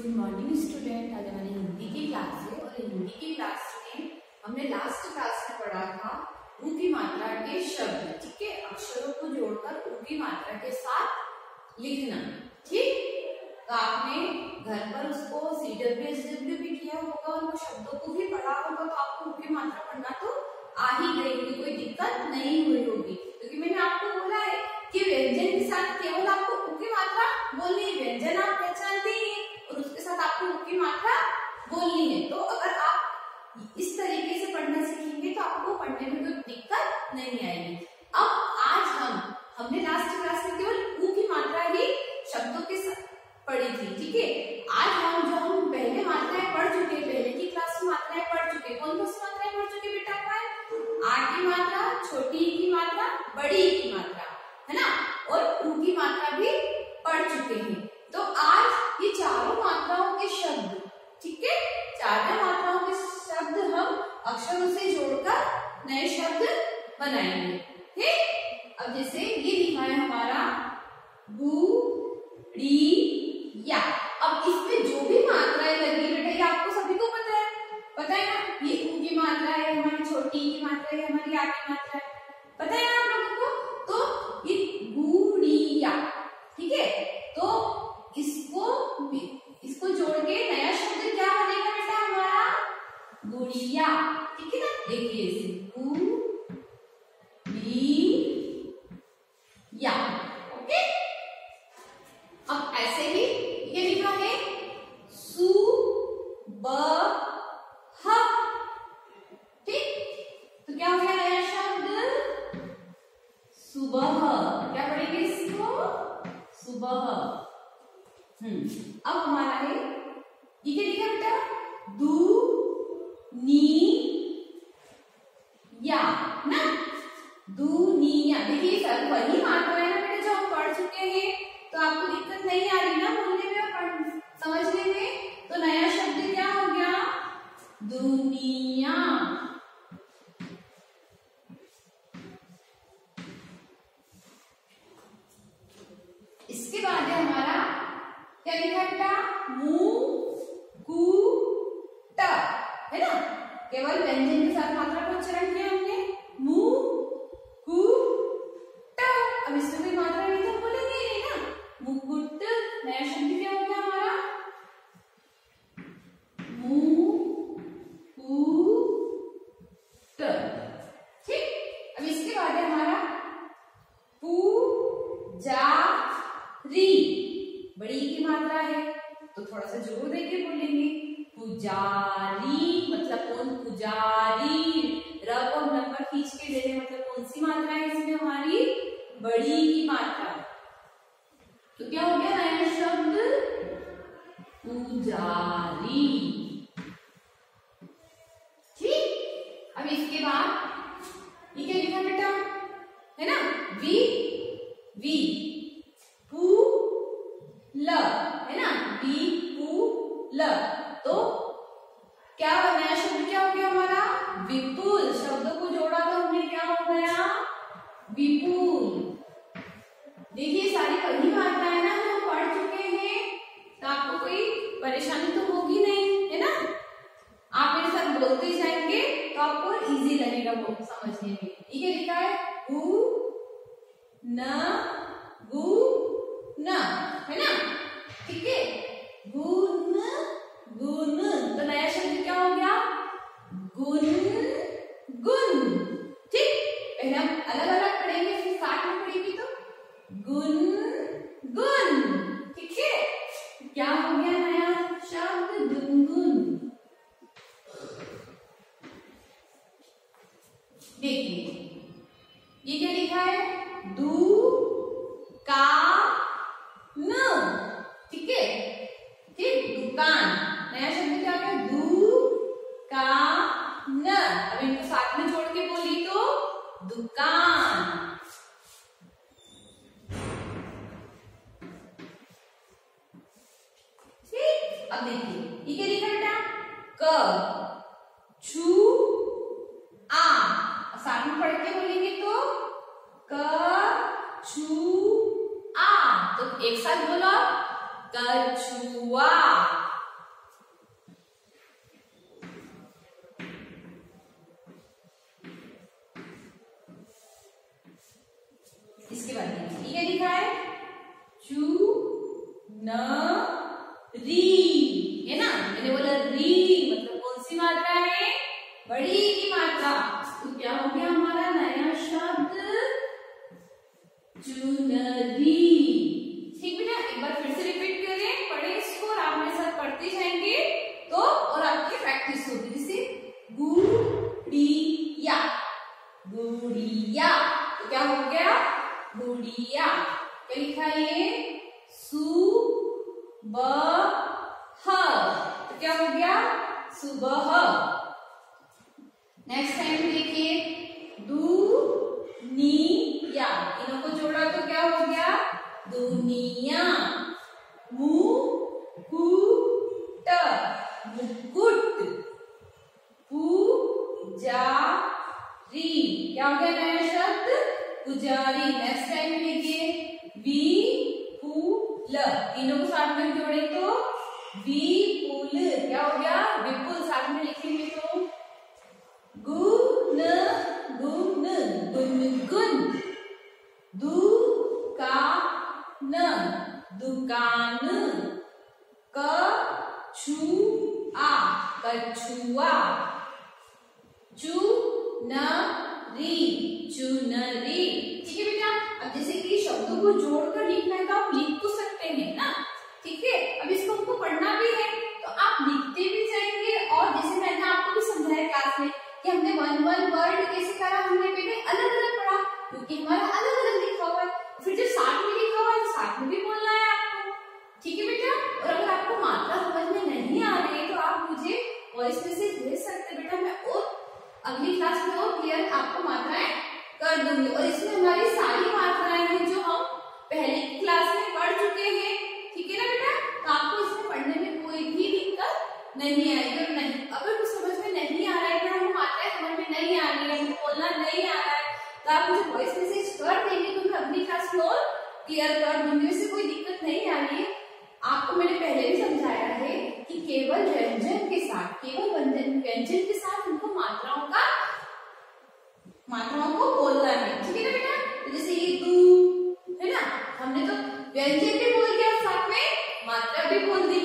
Good morning student आज हमारी हिंदी की क्लास है और हिंदी की क्लास में हमने लास्ट क्लास में पढ़ा था, ऊ की मात्रा के शब्द, ठीक है? अक्षरों को जोड़कर ऊ की मात्रा के साथ लिखना, ठीक? तो आपने घर पर उसको सी डब्ल्यू एस डब्ल्यू भी किया होगा और वो शब्दों को भी पढ़ा होगा तो आपको ऊ की मात्रा पढ़ना तो आ ही गई होगी कोई दिक्कत नहीं हुई होगी। क्योंकि मैंने आपको बोला है कि व्यंजन के साथ केवल आपको ऊ की मात्रा बोलनी व्यंजन आप बोलनी है। तो अगर आप इस तरीके से पढ़ना सीखेंगे तो आपको पढ़ने में कोई दिक्कत नहीं आएगी अब आज हम हमने लास्ट क्लास में केवल ऊ की मात्रा ही शब्दों के साथ पढ़ी थी ठीक है आज हम जो हम पहले मात्राएँ पढ़ चुके हैं पहले की क्लास में मात्राएँ पढ़ चुके कौन कौन सी मात्राएँ पढ़ चुके बेटा अपन आ की मात्रा छोटी की मात्रा बड़ी की मात्रा है ना और ऊ की मात्रा भी पढ़ चुके हैं तो आज ये चारों मात्राओं के शब्द ठीक है चारों मात्राओं के शब्द हम अक्षरों से जोड़कर नए शब्द बनाएँगे। ठीक? अब जैसे ये लिखा है हमारा बू डी या। अब इसमें जो भी मात्राएँ लगी बेटा, ये आपको सभी को पता है। पता है ना? ये ऊ की मात्रा है, हमारी छोटी की मात्रा है, हमारी आ की मात्रा है। पता है ना आप लोगों को? तो ये गुड़िया ठीक है? तो इसको इसको जोड़ के नया शब्द क्या बनेगा बेटा हमारा? गुड़िया ठीक है ना? देखिए इसे। अब ऐसे ये लिखा सु, ब ठीक? क्या गया नया शब्द? सुबह। क्या पढ़ेंगे इसको सुबह। अब हमारा है ये क्या लिखा बेटा? दू, नी या ना? दुनिया। देखिए सर वही मात्रा है ना बेटा जो हम पढ़ चुके हैं तो आपको दिक्कत नहीं आ रही ना बोलने में और समझने में? तो नया शब्द क्या हो गया? दुनिया। इसके बाद है हमारा, क्या लिखा बेटा? मु कु ट है ना? केवल व्यंजन के साथ मात्रा को उच्चारण किया हमने मु कु ट अब इसमें कोई मात्रा नहीं तो बोलेंगे नहीं ना मुकुट नया शब्द क्या हो गया हमारा ठीक? अब इसके बाद है हमारा पू जा री बड़ी की मात्रा है तो थोड़ा सा ज़ोर देके बोलेंगे। पुजारी मतलब कौन पुजारी? र को हम नंबर खींच के दे रहे मतलब कौन सी मात्रा है इसमें हमारी? बड़ी की मात्रा। तो क्या हो गया? पुजारी। ठीक अब इसके बाद, ये क्या लिखा बेटा? है ना? वी वी, पू, ल, है ना? वी, पू, ल। तो क्या नया शब्द क्या हो गया हमारा? विपुल। शब्दों को जोड़ा तो हमने क्या हो गया? विपुल। देखिए, सारी वही मात्राएँ ना जो हम पढ़ चुके हैं तो आपको कोई परेशानी तो होगी नहीं है ना आप मेरे साथ बोलते जाएँगे तो आपको इजी लगेगा वो समझने में ठीक है लिखा है गु न गु न है ना ठीक है गुन गुन तो नया शब्द क्या हो गया गुन गुन ठीक पहले हम अलग अलग पढ़ेंगे फिर साथ में पढ़ेंगे तो गुन गुन ठीक है क्या हो गया? अब देखिए, ये क्या लिखा बेटा? क छू। आ। साथ में पढ़ के बोलेंगे तो क छू, आ। तो एक साथ बोलो कछुआ इसके बाद ये क्या लिखा है? चू, न, री। ना बोला, री मतलब कौन सी मात्रा है? बड़ी की मात्रा। तो क्या हो गया हमारा नया शब्द? चुनरी ठीक बेटा एक बार फिर से रिपीट करें पढ़े इसको और आप मेरे साथ पढ़ते जाएँगे तो और आपकी प्रैक्टिस होगी जैसे गुड़िया गुड़िया तो क्या हो गया गुड़िया क्या लिखा है ये सु ब ह तो क्या हो गया सुबह। नेक्स्ट टाइम देखिए दू दुनिया। इनों को जोड़ा तो क्या हो गया? दुनिया। मुकुट। मुकुट। पुजारी। क्या हो गया नया शब्द? पुजारी। नेक्स्ट टाइम देखिए विपुल। तीनों को साथ में जोड़े तो विपुल। गुनगुन दुकान। दुकान। कछुआ। कछुआ। चुनरी। चुनरी। ठीक है बेटा? अब जैसे कि शब्दों को जोड़कर लिखना है तो आप लिख तो सकते हैं ना ठीक है अब इसको हमको पढ़ना भी है तो आप लिखते भी जाएँगे और जैसे मैंने आपको भी समझाया क्लास में कि हमने वन वन वर्ड कैसे करा हमने पहले अलग अलग पढ़ा क्योंकि हमारा अलग अलग लिखा हुआ है फिर जब साथ में लिखा हुआ है तो साथ में भी बोलना है आपको ठीक है बेटा और अगर आपको मात्रा समझ में नहीं आ रही है तो आप मुझे वॉइस मैसेज भेज सकते बेटा, मैं और अगली क्लास में और क्लियर आपको मात्राएँ कर दूँगी। और इसमें हमारी सारी मात्राएँ हैं जो हम पहली क्लास में पढ़ चुके हैं। ठीक है ना बेटा? तो आपको इसमें पढ़ने में कोई भी दिक्कत नहीं आएगी और नहीं, अगर कुछ समझ में नहीं आ रहा है तो हम मात्राएँ समझ में नहीं आ रही है बोलना नहीं आ रहा है तो आप मुझे वॉइस मैसेज कर देंगे तो मैं अगली क्लास में और क्लियर कर दूँगी। वैसे कोई दिक्कत नहीं आ रही है। आपको मैंने पहले भी समझाया है कि केवल के साथ, केवल व्यंजन व्यंजन के साथ उनको मात्राओं का, मात्राओं को बोलना है। ठीक है ना बेटा? तो जैसे ये तू, है ना? हमने तो व्यंजन भी बोल दिया साथ में मात्रा भी बोल दी।